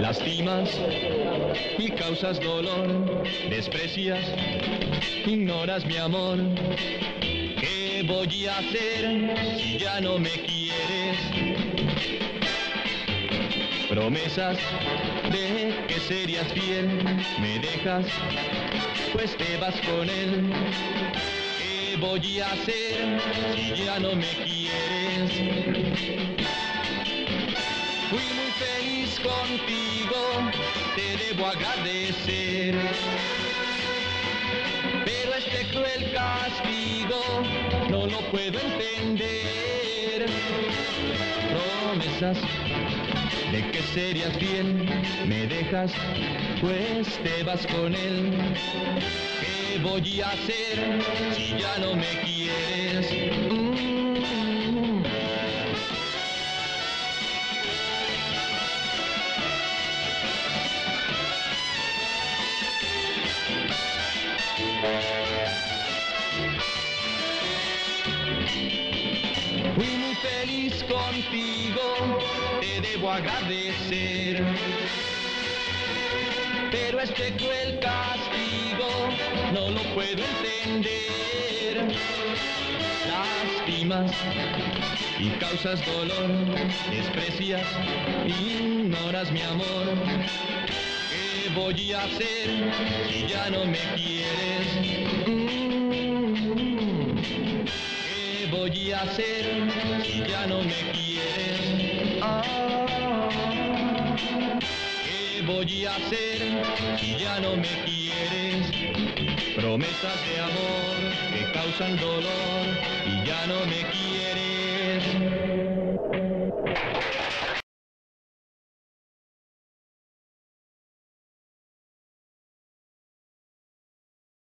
lastimas y causas dolor, desprecias, ignoras mi amor. ¿Qué voy a hacer si ya no me quieres? Promesas de que serías fiel, me dejas, pues te vas con él. ¿Qué voy a hacer si ya no me quieres? Debo agradecer. Pero este cruel castigo no lo puedo entender. Promesas de que serías fiel, me dejas, pues te vas con él. ¿Qué voy a hacer si ya no me quieres? Fui muy feliz contigo, te debo agradecer. Pero este cruel castigo no lo puedo entender. Lastimas y causas dolor, desprecias, ignoras mi amor. ¿Qué voy a hacer si ya no me quieres? ¿Qué voy a hacer si ya no me quieres? ¿Qué voy a hacer si ya no me quieres? Promesas de amor que causan dolor y ya no me quieres.